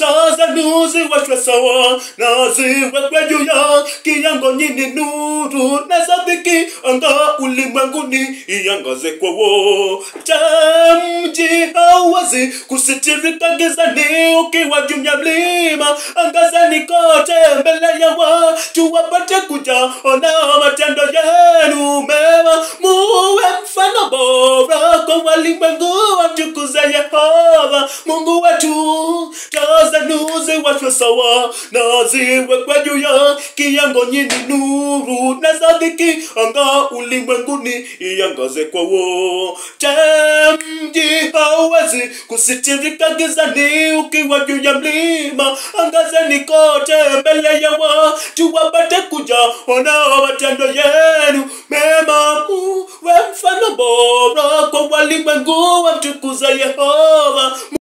taa nuzi nuru ziwashwe sawa na ziwekwe juu ya kiango nyini nuru na sadiki anga ulimwenguni iangaze kwa wote mji hauwezi kusitirika gizani ukiwa juu ya mlima angazeni kote mbele ya watu wapate kuja ona matendo yenu mema. Muwe mfano bora kwa walimwengu wamtukuze yehova mungu wetu. taa za nuru ziwashwe sawa na ziwekwe juu ya kiango nyini nuru na sadiki anga ulimwenguni iangaze kwa wote. Mji hauwezi kusitirika gizani ukiwa juu ya mlima angazeni kote mbele ya watu wapate kuja ona matendo yenu mema. Muwe mfano bora kwa walimwengu wamtukuza yehova